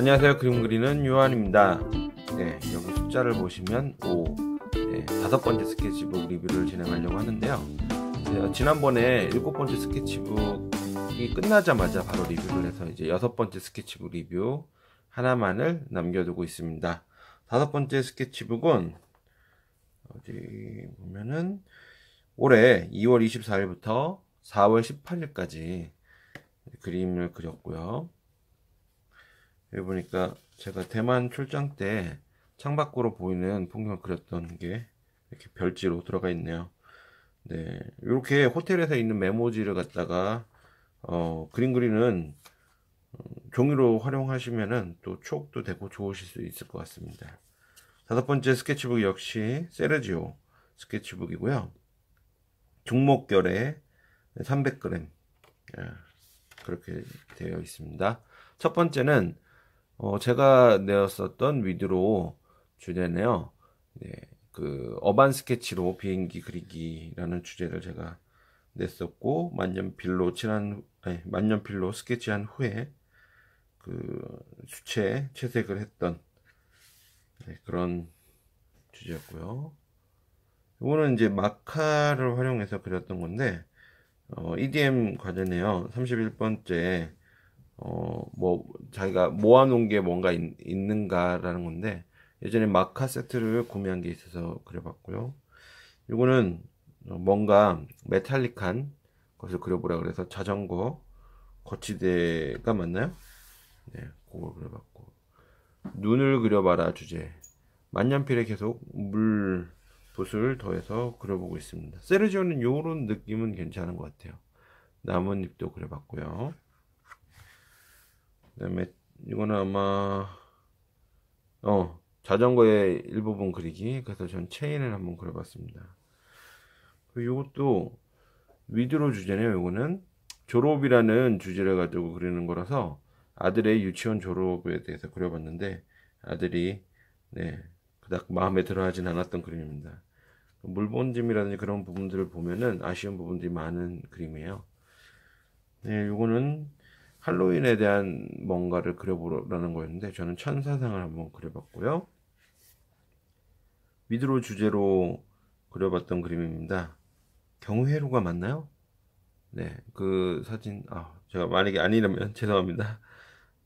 안녕하세요. 그림 그리는 요한입니다. 네, 여기 숫자를 보시면 5, 네, 다섯 번째 스케치북 리뷰를 진행하려고 하는데요. 네, 지난번에 일곱 번째 스케치북이 끝나자마자 바로 리뷰를 해서 이제 여섯 번째 스케치북 리뷰 하나만을 남겨두고 있습니다. 다섯 번째 스케치북은 어디 보면은 올해 2월 24일부터 4월 18일까지 그림을 그렸고요. 여기 보니까 제가 대만 출장 때 창밖으로 보이는 풍경을 그렸던 게 이렇게 별지로 들어가 있네요. 네, 이렇게 호텔에서 있는 메모지를 갖다가 어, 그림 그리는 어, 종이로 활용하시면은 또 추억도 되고 좋으실 수 있을 것 같습니다. 다섯 번째 스케치북 역시 세르지오 스케치북이고요. 중목결에 300g 그렇게 되어 있습니다. 첫 번째는 어, 제가 내었었던 위드로 주제네요. 네, 그 어반 스케치로 비행기 그리기라는 주제를 제가 냈었고 만년필로 칠한 아니, 만년필로 스케치한 후에 그 수채 채색을 했던 네, 그런 주제였고요. 이거는 이제 마카를 활용해서 그렸던 건데 어, EDM 과제네요. 31번째 어, 뭐, 자기가 모아놓은 게 뭔가 있, 는가라는 건데, 예전에 마카 세트를 구매한 게 있어서 그려봤고요. 이거는 뭔가 메탈릭한 것을 그려보라 그래서 자전거 거치대가 맞나요? 네, 그걸 그려봤고. 눈을 그려봐라 주제. 만년필에 계속 물 붓을 더해서 그려보고 있습니다. 세르지오는 요런 느낌은 괜찮은 것 같아요. 나뭇잎도 그려봤고요. 그다음에 이거는 아마 어 자전거의 일부분 그리기. 그래서 전 체인을 한번 그려봤습니다. 이것도 위드로 주제네요 이거는. 졸업이라는 주제를 가지고 그리는 거라서 아들의 유치원 졸업에 대해서 그려봤는데 아들이 네 그닥 마음에 들어 하진 않았던 그림입니다. 물본짐이라든지 그런 부분들을 보면은 아쉬운 부분들이 많은 그림이에요. 네 요거는 할로윈에 대한 뭔가를 그려보라는 거였는데 저는 천사상을 한번 그려봤고요. 미드로 주제로 그려봤던 그림입니다. 경회로가 맞나요? 네, 그 사진 아 제가 만약에 아니라면 죄송합니다.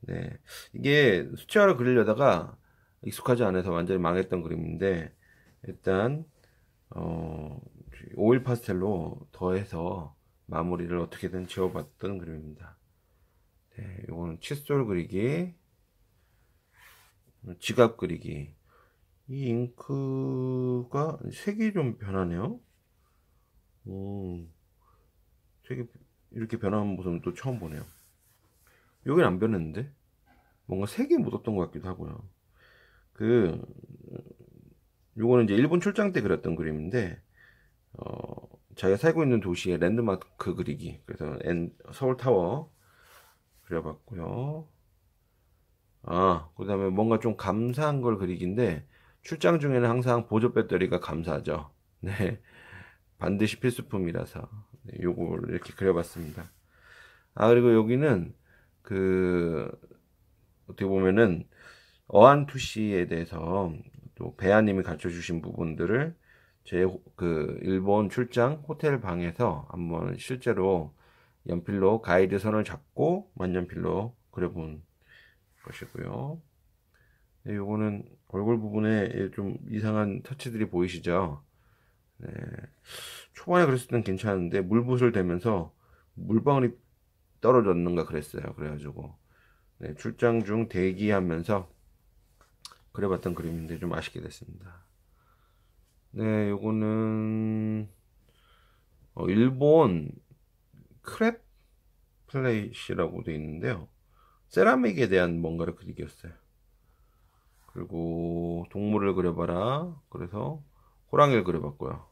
네, 이게 수채화를 그리려다가 익숙하지 않아서 완전히 망했던 그림인데 일단 어, 오일 파스텔로 더해서 마무리를 어떻게든 지어봤던 그림입니다. 네, 요거는 칫솔 그리기 지갑 그리기. 이 잉크가 색이 좀 변하네요. 오, 색이 이렇게 변하는 모습은 또 처음 보네요. 여긴 안 변했는데? 뭔가 색이 묻었던 것 같기도 하고요. 그 요거는 이제 일본 출장 때 그렸던 그림인데 어, 자기가 살고 있는 도시의 랜드마크 그리기. 그래서 서울타워 그려봤고요. 아, 그 다음에 뭔가 좀 감사한 걸 그리기인데, 출장 중에는 항상 보조 배터리가 감사하죠. 네. 반드시 필수품이라서, 네, 요걸 이렇게 그려봤습니다. 아, 그리고 여기는, 그, 어떻게 보면은, 어안투시에 대해서 또 배아님이 가르쳐 주신 부분들을 제 그 일본 출장 호텔 방에서 한번 실제로 연필로 가이드 선을 잡고 만년필로 그려본 것이고요. 네, 요거는 얼굴 부분에 좀 이상한 터치들이 보이시죠? 네. 초반에 그랬을 땐 괜찮은데 물붓을 대면서 물방울이 떨어졌는가 그랬어요. 그래가지고 네, 출장 중 대기하면서 그려봤던 그림인데 좀 아쉽게 됐습니다. 네, 요거는 어, 일본 크랩 플레이시라고 되어 있는데요. 세라믹에 대한 뭔가를 그리기였어요. 그리고 동물을 그려봐라. 그래서 호랑이를 그려봤고요.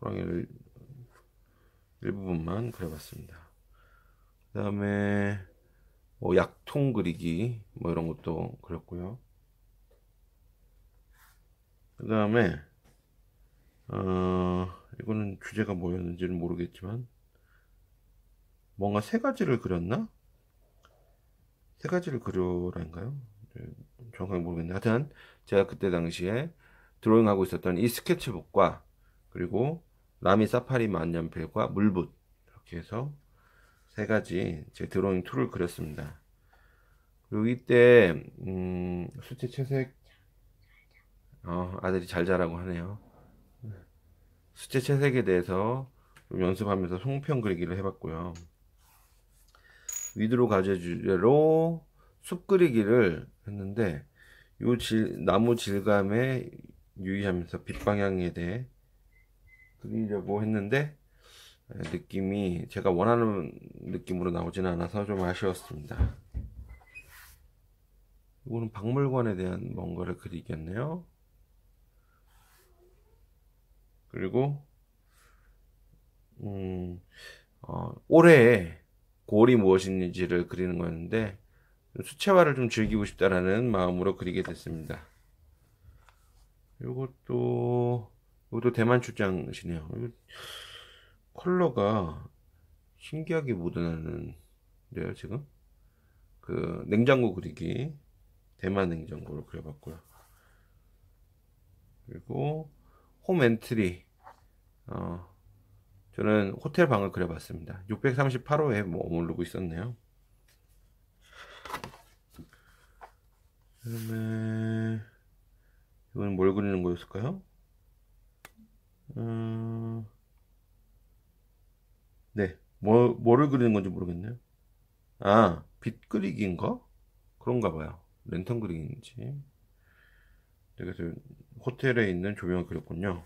호랑이를 일부분만 그려봤습니다. 그 다음에 뭐 약통 그리기 뭐 이런 것도 그렸고요. 그 다음에 어, 이거는 주제가 뭐였는지는 모르겠지만 뭔가 세 가지를 그렸나? 세 가지를 그려라인가요? 정확하게 모르겠는데 하여튼 제가 그때 당시에 드로잉하고 있었던 이 스케치북과 그리고 Lamy Safari 만년필과 물붓 이렇게 해서 세 가지 제 드로잉 tool을 그렸습니다. 그리고 이때 음, 수채 채색 어, 아들이 잘 자라고 하네요. 수채 채색에 대해서 연습하면서 송편 그리기를 해봤고요. 위드로 가제 주제로 숲 그리기를 했는데 요 질, 나무 질감에 유의하면서 빛 방향에 대해 그리려고 했는데 느낌이 제가 원하는 느낌으로 나오지는 않아서 좀 아쉬웠습니다. 이거는 박물관에 대한 뭔가를 그리겠네요. 그리고 음, 어, 올해 고을이 무엇인지를 그리는 거였는데 수채화를 좀 즐기고 싶다라는 마음으로 그리게 됐습니다. 이것도 이것도 대만 출장이시네요. 컬러가 신기하게 묻어나는데요 지금 그 냉장고 그리기 대만 냉장고를 그려봤고요. 그리고 home entry 어, 저는 호텔 방을 그려봤습니다. 638호에 머무르고 있었네요. 그 다음에 이건 뭘 그리는 거였을까요? 음... 네, 뭐, 뭐를 그리는 건지 모르겠네요. 아, 빛 그리기인가? 그런가 봐요. 랜턴 그리기인지. 그래서 호텔에 있는 조명을 그렸군요.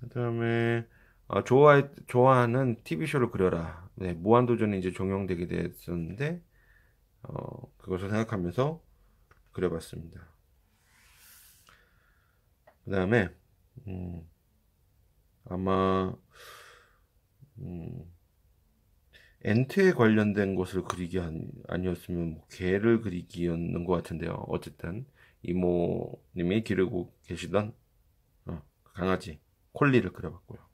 그 다음에 아, 좋아 좋아하는 TV쇼를 그려라. 네, 무한도전이 이제 종영되게 됐었는데, 어, 그것을 생각하면서 그려봤습니다. 그 다음에, 음, 아마, 음, 엔트에 관련된 것을 그리기 아니, 었으면 뭐 개를 그리기였는 것 같은데요. 어쨌든, 이모님이 기르고 계시던, 어, 강아지, 콜리를 그려봤고요.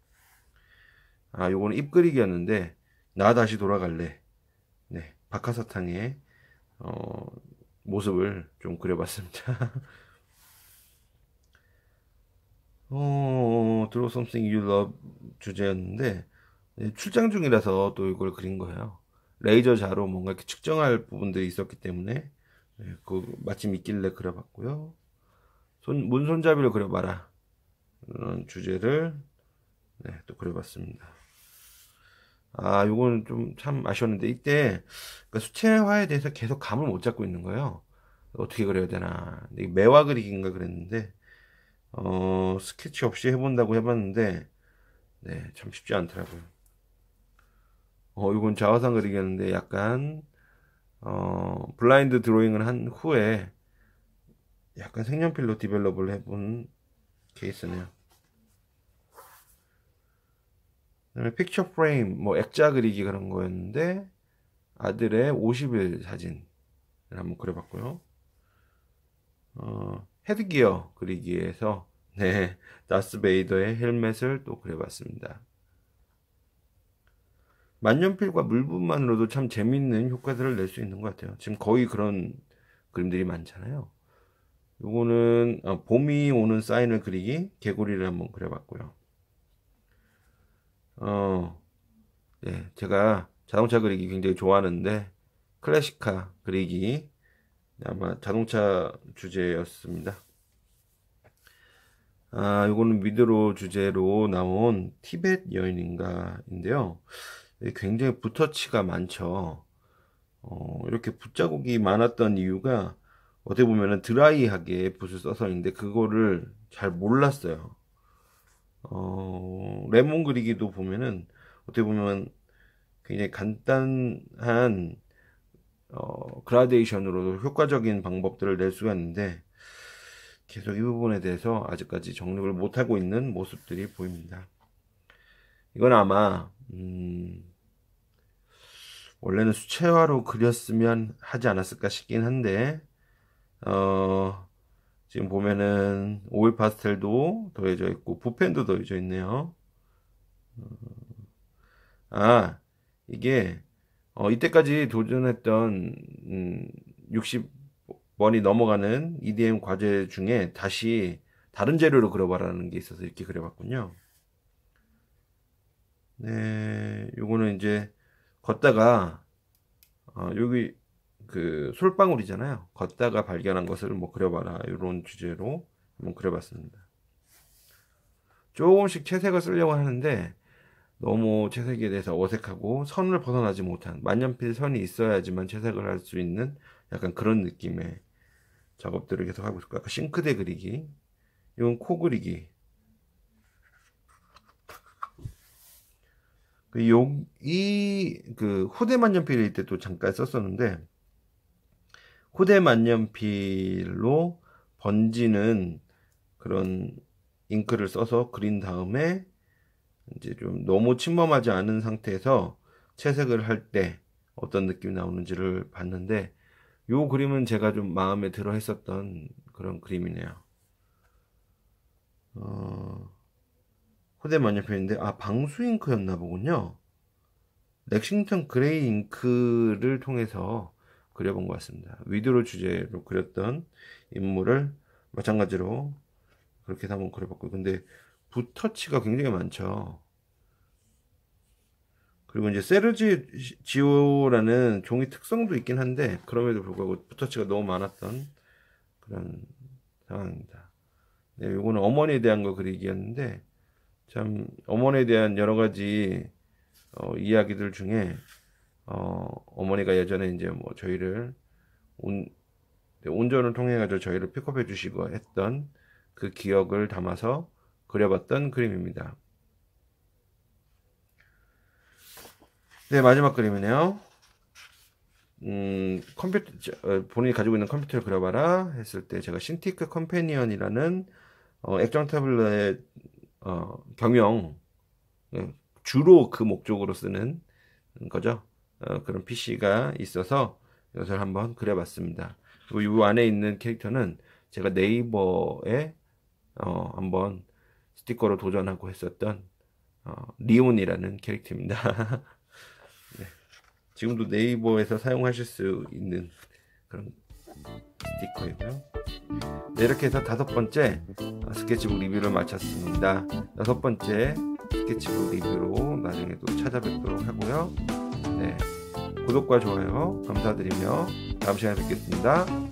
아, 요거는 입그리기였는데, 나 다시 돌아갈래. 네, 박하사탕의, 어, 모습을 좀 그려봤습니다. 어, Draw Something You Love 주제였는데, 네, 출장 중이라서 또 이걸 그린 거예요. 레이저 자로 뭔가 이렇게 측정할 부분들이 있었기 때문에, 네, 그 마침 있길래 그려봤고요. 손, 문손잡이를 그려봐라. 이런 주제를, 네, 또 그려봤습니다. 아, 요거는 좀 참 아쉬웠는데, 이때, 그러니까 수채화에 대해서 계속 감을 못 잡고 있는 거예요. 어떻게 그려야 되나. 매화 그리기인가 그랬는데, 어, 스케치 없이 해본다고 해봤는데, 네, 참 쉽지 않더라고요. 어, 이건 자화상 그리기였는데, 약간, 어, blind drawing을 한 후에, 약간 색연필로 develop을 해본 케이스네요. 그다음에 픽처 프레임, 뭐 액자 그리기 그런 거였는데 아들의 50일 사진을 한번 그려봤고요. 어, 헤드기어 그리기에서 네, 다스 베이더의 헬멧을 또 그려봤습니다. 만년필과 물붓만으로도 참 재밌는 효과들을 낼 수 있는 것 같아요. 지금 거의 그런 그림들이 많잖아요. 요거는 어, 봄이 오는 사인을 그리기 개구리를 한번 그려봤고요. 어, 네, 제가 자동차 그리기 굉장히 좋아하는데 classic car 그리기 아마 자동차 주제였습니다. 아, 요거는 위드로 주제로 나온 티벳 여인인가인데요. 굉장히 붓터치가 많죠. 어, 이렇게 붓자국이 많았던 이유가 어떻게 보면은 드라이하게 붓을 써서 있는데 그거를 잘 몰랐어요. 어, 레몬 그리기도 보면은 어떻게 보면 굉장히 간단한 어, 그라데이션으로 효과적인 방법들을 낼 수가 있는데 계속 이 부분에 대해서 아직까지 정립을 못하고 있는 모습들이 보입니다. 이건 아마 음, 원래는 수채화로 그렸으면 하지 않았을까 싶긴 한데 어, 지금 보면은 오일 파스텔도 더해져 있고 붓펜도 더해져 있네요. 어, 아 이게 어, 이때까지 도전했던 음, 60 번이 넘어가는 EDM 과제 중에 다시 다른 재료로 그려봐라는 게 있어서 이렇게 그려봤군요. 네, 요거는 이제 걷다가 어, 여기 그 솔방울이잖아요. 걷다가 발견한 것을 뭐 그려봐라 이런 주제로 한번 그려봤습니다. 조금씩 채색을 쓰려고 하는데 너무 채색에 대해서 어색하고 선을 벗어나지 못한 만년필 선이 있어야지만 채색을 할 수 있는 약간 그런 느낌의 작업들을 계속 하고 있을 거예요. 싱크대 그리기, 이건 코 그리기. 그 요, 이, 그, 후대 만년필일 때 또 잠깐 썼었는데, 후대 만년필로 번지는 그런 잉크를 써서 그린 다음에 이제 좀 너무 침범하지 않은 상태에서 채색을 할 때 어떤 느낌이 나오는지를 봤는데 요 그림은 제가 좀 마음에 들어 했었던 그런 그림이네요. 어, 후데 만년필인데 아 방수 잉크였나 보군요. Lexington Gray 잉크를 통해서 그려본 것 같습니다. 위드로 주제로 그렸던 인물을 마찬가지로 그렇게 한번 그려봤고 근데 붓터치가 굉장히 많죠. 그리고 이제 세르지 지오라는 종이 특성도 있긴 한데 그럼에도 불구하고 붓터치가 너무 많았던 그런 상황입니다. 네, 요거는 어머니에 대한 거 그리기였는데 참 어머니에 대한 여러 가지 어, 이야기들 중에 어, 어머니가 예전에 이제 뭐 저희를 운, 네, 운전을 통해 가지고 저희를 픽업해 주시고 했던 그 기억을 담아서 그려봤던 그림입니다. 네, 마지막 그림이네요. 음, 컴퓨터, 어, 본인이 가지고 있는 컴퓨터를 그려봐라 했을 때 제가 Cintiq Companion이라는 어, 액정 태블릿 어, 겸용 네, 주로 그 목적으로 쓰는 거죠. 어, 그런 PC가 있어서 이것을 한번 그려봤습니다. 이 안에 있는 캐릭터는 제가 네이버에 어, 한번 스티커로 도전하고 했었던 어, 리온이라는 캐릭터입니다. 네. 지금도 네이버에서 사용하실 수 있는 그런 스티커이고요. 네, 이렇게 해서 다섯 번째 스케치북 리뷰를 마쳤습니다. 여섯 번째 스케치북 리뷰로 나중에 또 찾아뵙도록 하고요. 네, 구독과 좋아요 감사드리며 다음 시간에 뵙겠습니다.